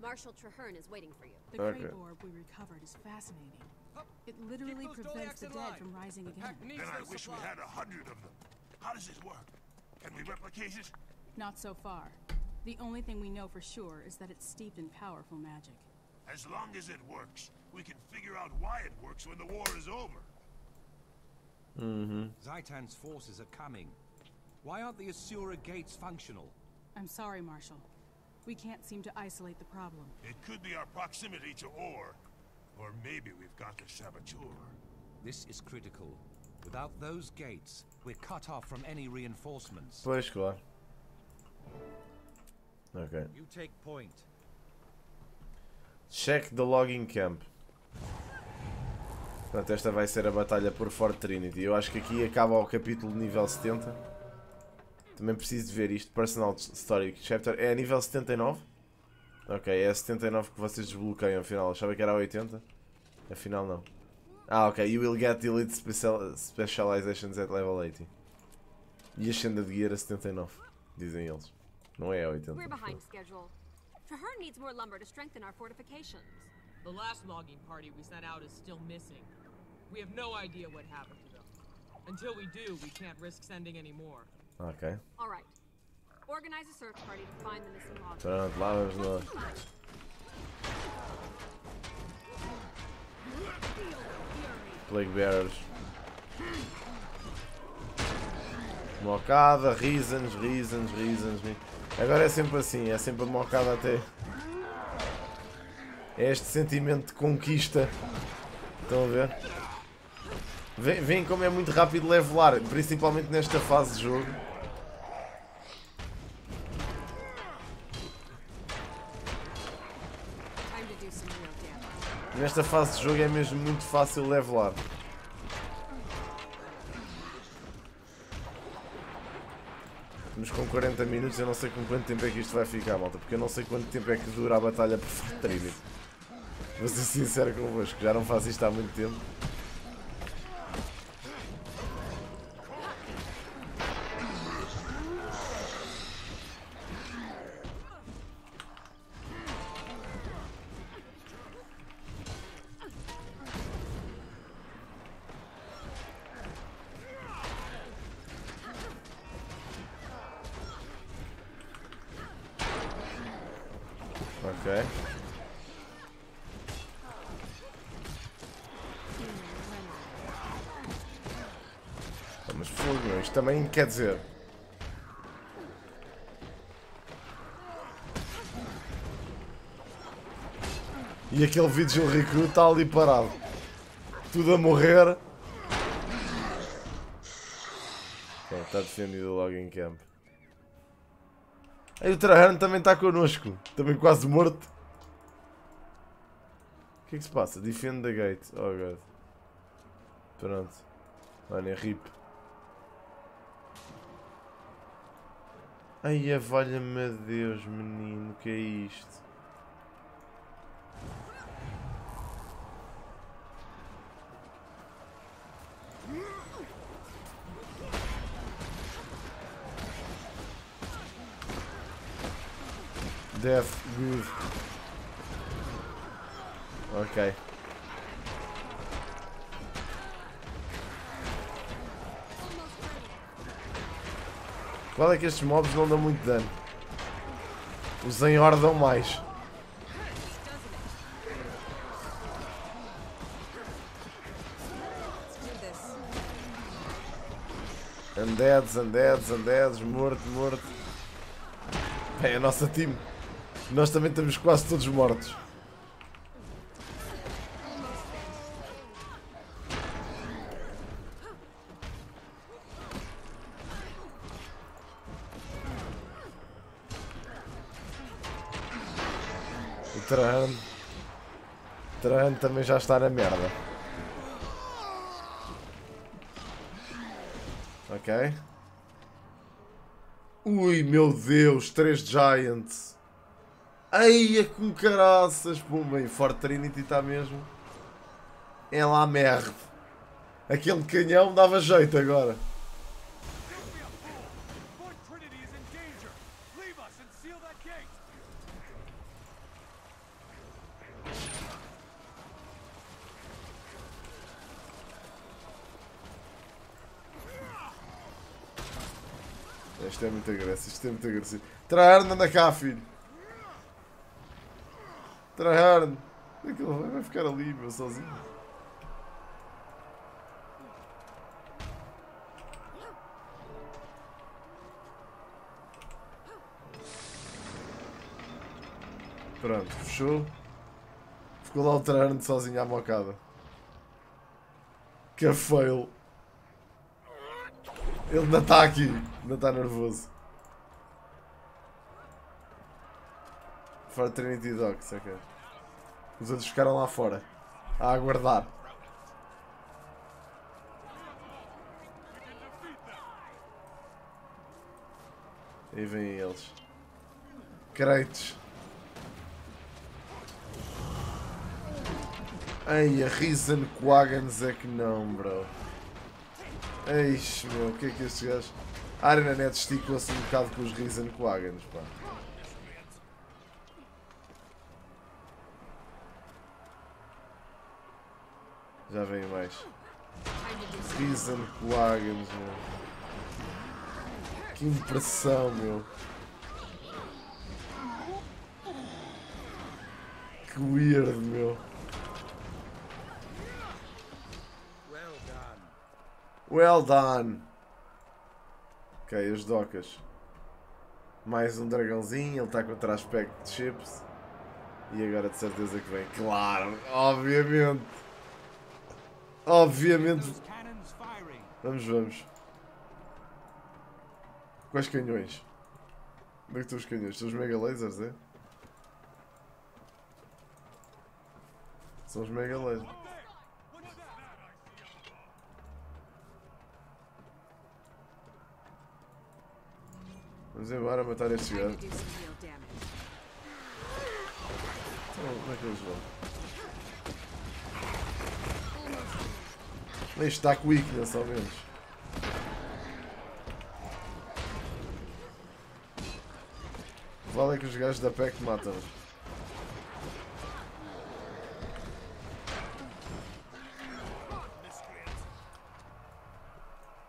Marshal Traherne is waiting for you. The Okay. crate orb we recovered is fascinating. It literally prevents the dead from rising again. Then I wish we had a hundred of them. How does it work? Can we replicate it? Not so far. The only thing we know for sure is that it's steeped in powerful magic. As long as it works, we can figure out why it works when the war is over. Mm-hmm. Zaitan's forces are coming. Why aren't the Asura gates functional? I'm sorry, Marshal. We can't seem to isolate the problem. It could be our proximity to ore. Or maybe we've got the saboteur. This is critical. Without those gates, we're cut off from any reinforcements. Pois, claro. Ok. You take point. Check the logging camp. Portanto, esta vai ser a batalha por Fort Trinity. Eu acho que aqui acaba o capítulo nível 70. Também preciso de ver isto. Personal Story Chapter. É nível 79? Ok, é 79 que vocês desbloqueiam afinal. Achava que era 80. Afinal não. Ah, ok. You will get elite special specializations at level 80. E a senda de guia a 79. Dizem eles. Não é a 80. We're behind schedule. Traherne needs more lumber to strengthen our fortifications. The last logging party we sent out is still missing. We have no idea what happened to them. Until we do, we can't risk sending any more. Ok. All right. Organize a search party to find the missing logs. Pronto, lá vamos nós. Plague Bearers. Mocada, reasons, reasons, reasons. Agora é sempre assim, é sempre a mocada até. É este sentimento de conquista. Estão a ver? Veem como é muito rápido levelar, principalmente nesta fase de jogo. Nesta fase de jogo é mesmo muito fácil levelar. Estamos com 40 minutos, eu não sei com quanto tempo é que isto vai ficar, malta, porque eu não sei quanto tempo é que dura a batalha por Trinity. Vou ser sincero convosco, já não faço isto há muito tempo. Ok. Mas fogo, meu, isto também quer dizer. E aquele Vigil Recruit está ali parado. Tudo a morrer. Está defendido logo em campo. Aí o Traherne também está connosco. Também quase morto. O que é que se passa? Defend the gate. Oh god. Pronto. Mano, é rip. Ai, a valha-me Deus, menino. O que é isto? Death, good. Ok. Qual é que estes mobs não dão muito dano? Os em dão mais. Undeads, undeads, undeads, morto, morto. É a nossa time. Nós também estamos quase todos mortos. O Traherne. Traherne também já está na merda. Ok. Ui, meu Deus, três Giants. Eia, com caraças. Pumba, e Fort Trinity está mesmo. É lá merda. Aquele canhão dava jeito agora. Isto é muito agressivo, isto é muito agressivo. Traherne, anda cá, filho. Traherne. Aquilo vai- vai ficar ali, meu, sozinho. Pronto, fechou. Ficou lá o Traherne sozinho à mocada. Que fail. Ele ainda está aqui. Ainda está nervoso. Fora Trinity Docks, ok. Os outros ficaram lá fora. A aguardar. Aí vêm eles. Creitos. Ei, a Risen Quagans é que não, bro. Eixe, meu, o que é que estes gajos... A Arena Net esticou-se um bocado com os Risen Quagans, pá. Já vem mais. Risen Quagans, meu. Que impressão, meu. Que weird, meu. Well done. Ok, os docas. Mais um dragãozinho, ele está contra aspecto de chips. E agora de certeza que vem. Claro, obviamente. Obviamente. Vamos, vamos. Quais canhões? Onde é que estão os canhões? São os mega lasers, é? São os mega lasers. Vamos embora matar real damage. Então, como é que eles vão? Está com weakness, ao menos. Vale é que os gajos da PEC matam.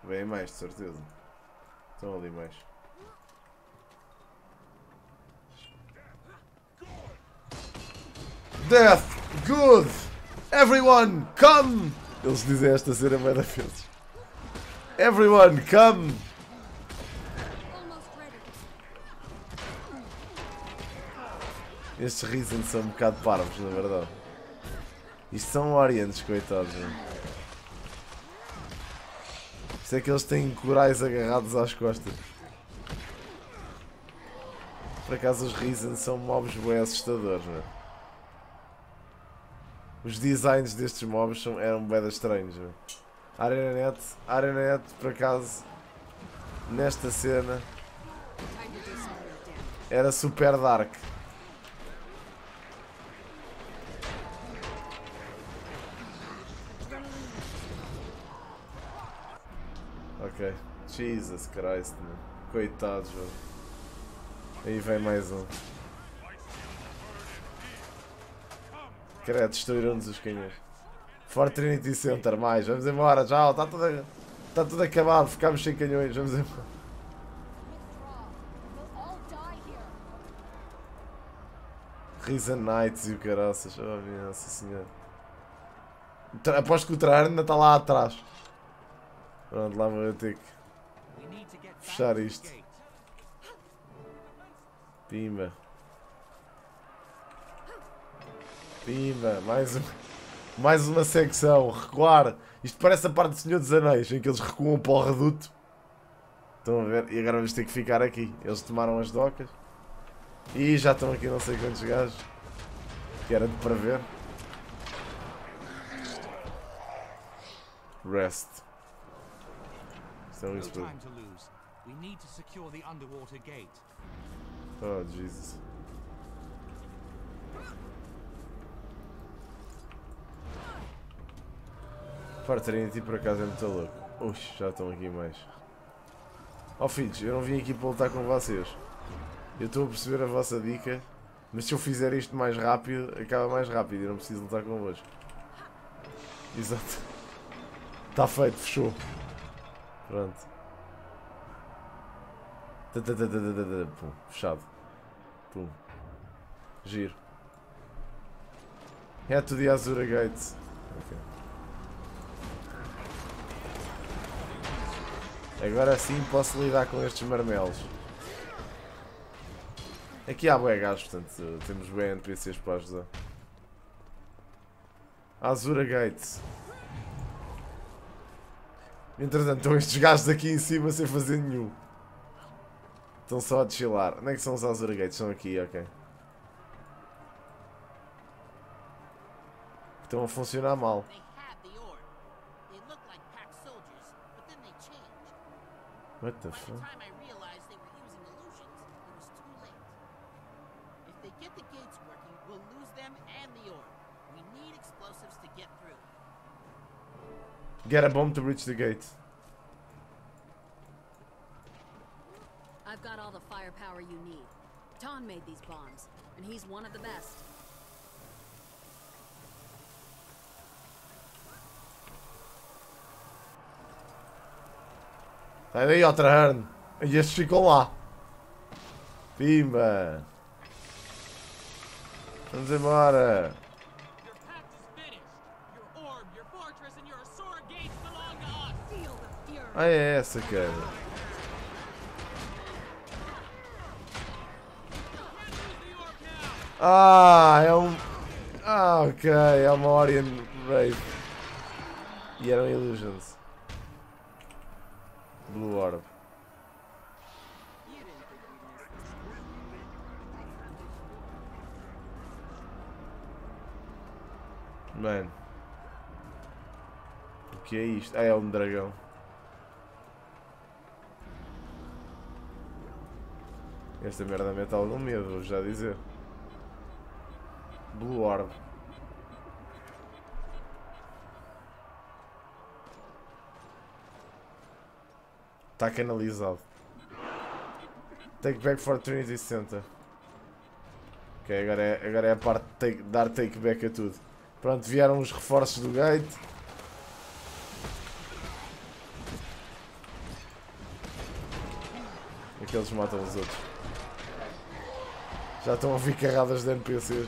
Vem mais, de certeza. Estão ali mais. Death! Good! Everyone, come! Eles dizem esta cena bem da vezes. Everyone, come! Estes Risen são um bocado parvos, na verdade. Isto são Orientes, coitados. Não? Isto é que eles têm corais agarrados às costas. Por acaso os Risen são mobs bem assustadores, é? Os designs destes mobs são, eram bem estranhos. ArenaNet, ArenaNet, por acaso, nesta cena, era super dark. Ok. Jesus Christ, mano. Coitados, mano. Aí vem mais um. Credo, destruíram-nos os canhões. Fort Trinity Center, mais. Vamos embora, tchau. Está tudo, a- tá tudo acabado. Ficámos sem canhões. Vamos embora. Risa Knights e o caraças. Oh, minha nossa senhora. Aposto que o Traian ainda está lá atrás. Pronto, lá vou eu ter que. Fechar isto. Pimba. Pimba. Mais, um, mais uma secção. Recuar. Isto parece a parte do Senhor dos Anéis, em que eles recuam para o reduto. Estão a ver? E agora vamos ter que ficar aqui. Eles tomaram as docas. E já estão aqui não sei quantos gajos. Que era de prever. Rest. Estão No isso tudo. time to lose. We need to secure the underwater gate. Oh, Jesus. Fora Trinity por acaso é muito louco. Ux, já estão aqui mais. Oh filhos, eu não vim aqui para lutar com vocês. Eu estou a perceber a vossa dica, mas se eu fizer isto mais rápido, acaba mais rápido eu não preciso lutar convosco. Exato. Está feito, fechou. Pronto. Pum, fechado. Pum. Giro. Head to the Azura Gates. Ok. Agora sim posso lidar com estes marmelos. Aqui há bué gajos, portanto temos bem NPCs para ajudar. Azura Gates. Entretanto, estão estes gajos aqui em cima sem fazer nenhum. Estão só a deschilar. Onde é que são os Azure Gates? Estão aqui, ok. Estão a funcionar mal. They had the orb. They look like packed soldiers, but then they changed. What the By the fuck? time I realized they were using illusions, it was too late. If they get the gates working, we'll lose them and the orb. We need explosives to get through. Get a bomb to reach the gate. I've got all the firepower you need. Ton made these bombs, and he's one of the best. Sai daí, Otterhorn. E estes ficam lá. Pimba. Vamos embora. Ah, é essa, cara. Ah, é um... Ah, ok. É uma Orion Wraith. E eram Illusions. Blue Orb. Mano. O que é isto? Ah, é um dragão. Esta merda mete algum medo, vou já dizer. Blue Orb. Está canalizado. Take back for Trinity Center. Ok, agora é, agora é a parte de take- dar take back a tudo. Pronto, vieram os reforços do gate. Aqueles matam os outros. Já estão a ouvir carradas de NPCs.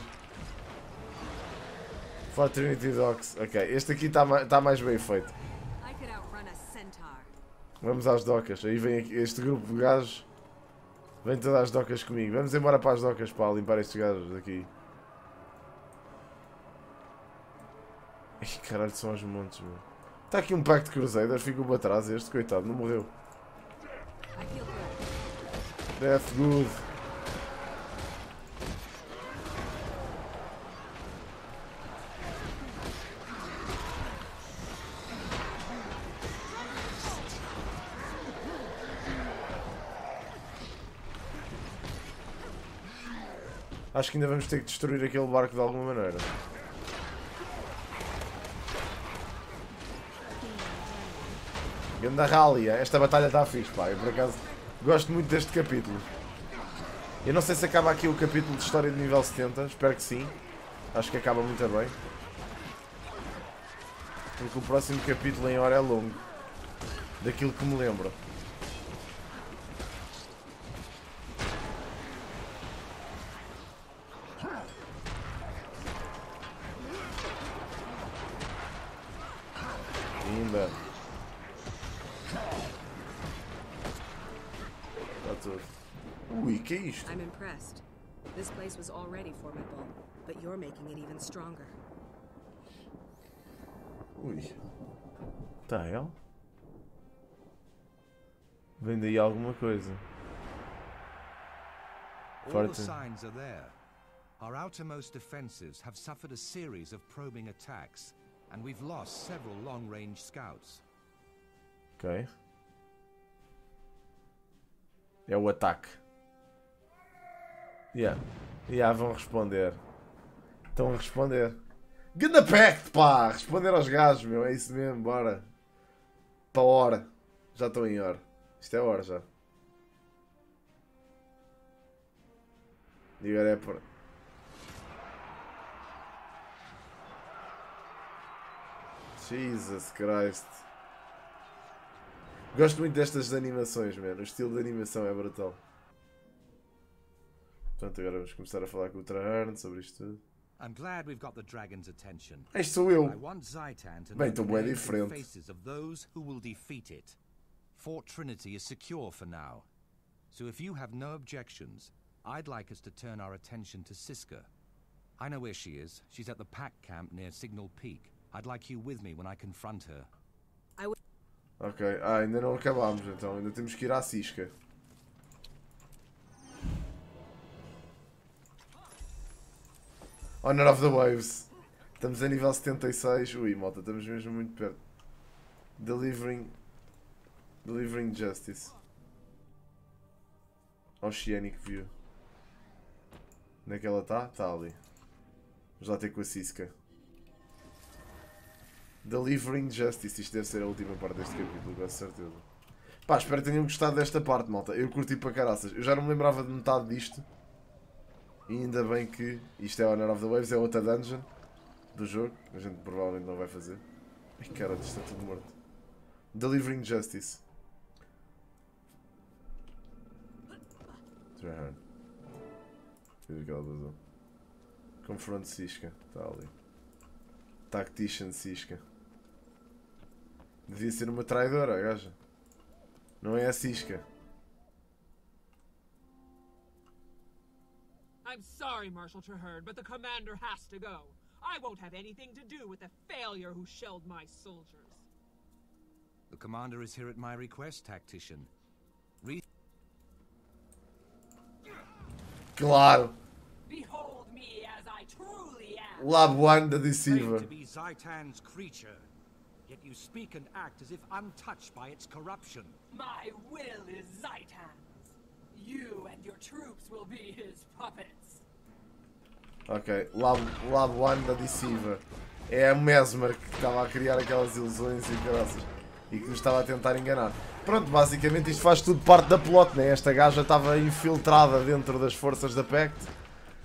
For Trinity Docks. Ok, este aqui está tá mais bem feito. I could outrun a centaur. Vamos às docas. Aí vem este grupo de gajos. Vem todas as docas comigo. Vamos embora para as docas para limpar estes gajos aqui. Ai, caralho, são os montes, meu. Está aqui um pack de Crusaders, ficou para trás. Este, coitado, não morreu. Death good. Acho que ainda vamos ter que destruir aquele barco de alguma maneira. Ganda Rália, esta batalha está fixe, pá. Eu por acaso gosto muito deste capítulo. Eu não sei se acaba aqui o capítulo de história de nível 70, espero que sim. Acho que acaba muito bem. Porque o próximo capítulo em hora é longo. Daquilo que me lembro. Ui, que é isto? I'm impressed. This place was already formidable, but you're making it even stronger. Ui. Tá, ela? Vem daí alguma coisa. All the signs are there. Our outermost defenses have suffered a series of probing attacks, and we've lost several long-range scouts. Ok. É o ataque. Yeah. Yeah, vão responder. Estão a responder. Ganda pact, pá! Responder aos gajos, meu. É isso mesmo, bora. Para hora. Já estou em hora. Isto é hora já. E agora é para. Jesus Christ. Gosto muito destas animações, mano. O estilo de animação é brutal. Portanto, agora vamos começar a falar com o Traherne sobre isto tudo. I'm glad we've got the dragon's attention. Este sou eu. I want Zaitan to Bem, names and diferente. faces of those who will defeat it. Fort Trinity is secure for now. So if you have no objections, I'd like us to turn our attention to Siska. I know where she is. She's at the pack camp near Signal Peak. I'd like you with me when I confront her. Ok. Ah, ainda não acabámos então. Ainda temos que ir à cisca. Honor of the Waves. Estamos a nível 76. Ui, malta, estamos mesmo muito perto. Delivering. Delivering Justice. Oceanic View. Onde é que ela está? Está ali. Vamos lá ter com a Cisca. Delivering Justice. Isto deve ser a última parte deste capítulo, com certeza. Pá, espero que tenham gostado desta parte, malta. Eu curti para caraças. Eu já não me lembrava de metade disto. E ainda bem que isto é Honor of the Waves, é outra dungeon do jogo. A gente provavelmente não vai fazer. Ai caralho, isto está tudo morto. Delivering Justice. Trahern. Fiz aquela ilusão. Confront Cisca. Está ali. Tactician Cisca. Devia ser uma traidora, gaja. Não é a Cisca. I'm sorry, Marshal Traherne, but the commander has to go. I won't have anything to do with the failure who shelled my soldiers. The commander is here at my request, tactician. Re Claro! Behold me as I truly am. Labuan da claim Deceiver. to be Zaitan's creature, yet you speak and act as if untouched by its corruption. My will is Zaitan's. You and your troops will be his puppets. Ok, Lab, Labuan da Deceiver. É a Mesmer que estava a criar aquelas ilusões e graças. E que nos estava a tentar enganar. Pronto, basicamente isto faz tudo parte da plot, né? Esta gaja estava infiltrada dentro das forças da Pact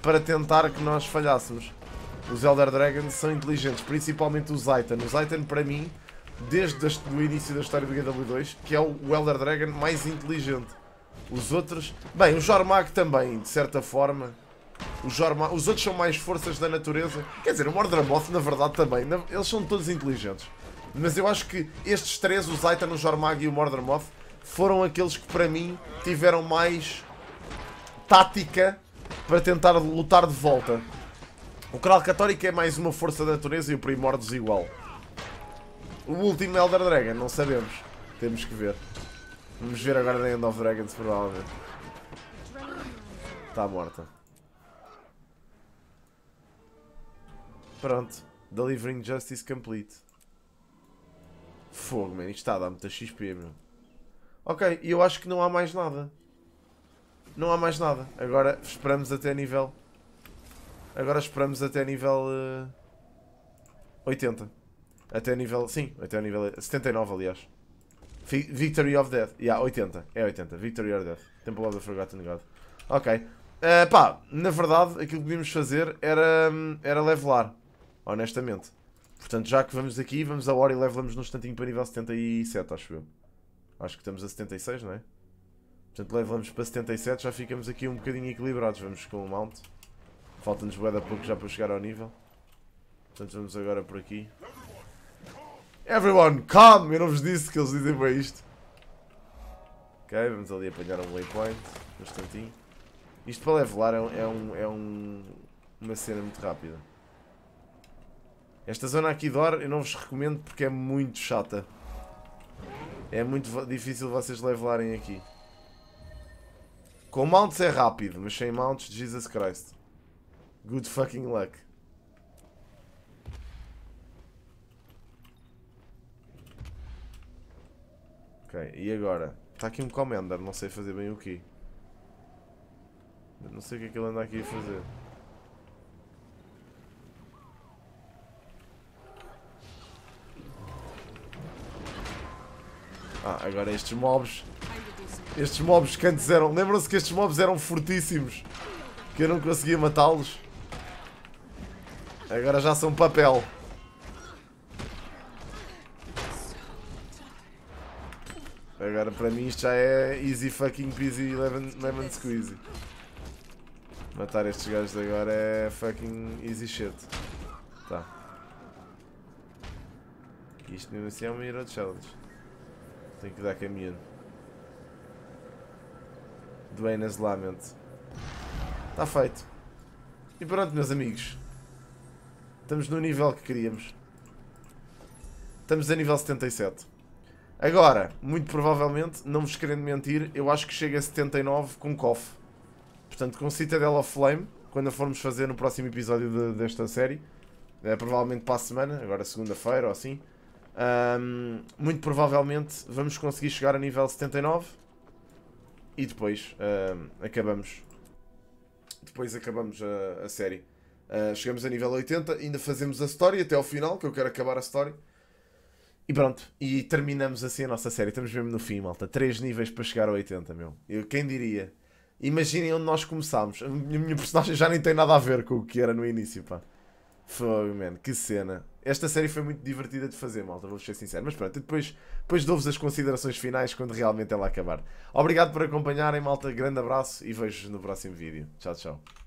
para tentar que nós falhássemos. Os Elder Dragons são inteligentes, principalmente o Zaitan. O Zaitan, para mim, desde o início da história do GW2, que é o Elder Dragon mais inteligente. Os outros, bem, o Jormag também, de certa forma. O Jorma... Os outros são mais forças da natureza. Quer dizer, o Mordramoth, na verdade, também. Na- Eles são todos inteligentes. Mas eu acho que estes três, o Zaitan, o Jormag e o Mordramoth, foram aqueles que, para mim, tiveram mais tática para tentar lutar de volta. O Kral Católico é mais uma força da natureza e o Primordios igual. O último Elder Dragon, não sabemos. Temos que ver. Vamos ver agora na End of Dragons, provavelmente. Está morta. Pronto. Delivering Justice Complete. Fogo, man. Isto está a dar muita XP, meu. Ok, e eu acho que não há mais nada. Não há mais nada. Agora esperamos até nível... Agora esperamos até nível... eh, 80. Até nível... Sim, até nível... 79, aliás. Vi- Victory of Death. Yeah, 80. É 80. Victory of Death. Temple of the Forgotten God. Ok. Eh, pá, na verdade, aquilo que podíamos fazer era, hum, era levelar. Honestamente. Portanto, já que vamos aqui, vamos a hora e levelamos num instantinho para nível 77, acho eu. Acho que estamos a 76, não é? Portanto, levelamos para 77, já ficamos aqui um bocadinho equilibrados. Vamos com o mount. Falta-nos bué pouco já para chegar ao nível. Portanto, vamos agora por aqui. Everyone, calm! Eu não vos disse que eles dizem bem isto. Ok, vamos ali apanhar um waypoint. Um instantinho. Isto para levelar é, um, é, um, é um- uma cena muito rápida. Esta zona aqui de Or eu não vos recomendo porque é muito chata. É muito difícil vocês levelarem aqui. Com mounts é rápido, mas sem mounts, Jesus Christ. Good fucking luck. Ok, e agora? Está aqui um commander, não sei fazer bem o quê. Não sei o que é que ele anda aqui a fazer. Ah, agora estes mobs. Estes mobs que antes eram. Lembram-se que estes mobs eram fortíssimos? Que eu não conseguia matá-los? Agora já são papel. Agora para mim isto já é easy fucking peasy lemon, lemon squeezy. Matar estes gajos agora é fucking easy shit. Tá. Isto mesmo assim é uma hero challenge. Tenho que dar caminho. Duenas Lament. Está feito. E pronto, meus amigos. Estamos no nível que queríamos. Estamos a nível 77. Agora, muito provavelmente, não vos querendo mentir, eu acho que chega a 79 com KOF. Portanto, com Citadel of Flame, quando a formos fazer no próximo episódio de- desta série, é, provavelmente para a semana, agora segunda-feira ou assim, ahm, muito provavelmente vamos conseguir chegar a nível 79 e depois ahm, acabamos depois acabamos a, a série. Ah, chegamos a nível 80, ainda fazemos a história até ao final, que eu quero acabar a história. E pronto, e terminamos assim a nossa série. Estamos mesmo no fim, malta. Três níveis para chegar a 80, meu. Eu, quem diria? Imaginem onde nós começámos. A minha, personagem já nem tem nada a ver com o que era no início, pá. Foi, man, que cena. Esta série foi muito divertida de fazer, malta, vou ser sincero. Mas pronto, depois, depois dou-vos as considerações finais quando realmente ela acabar. Obrigado por acompanharem, malta. Grande abraço e vejo-vos no próximo vídeo. Tchau, tchau.